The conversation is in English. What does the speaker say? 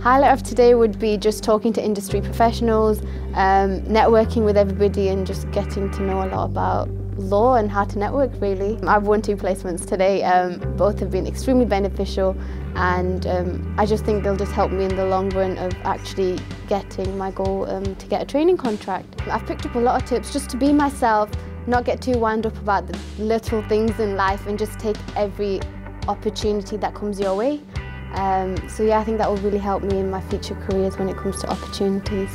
Highlight of today would be just talking to industry professionals, um, networking with everybody and just getting to know a lot about law and how to network really. I've won two placements today, um, both have been extremely beneficial and um, I just think they'll just help me in the long run of actually getting my goal um, to get a training contract. I've picked up a lot of tips just to be myself, not get too wound up about the little things in life and just take every opportunity that comes your way. Um, so yeah, I think that will really help me in my future careers when it comes to opportunities.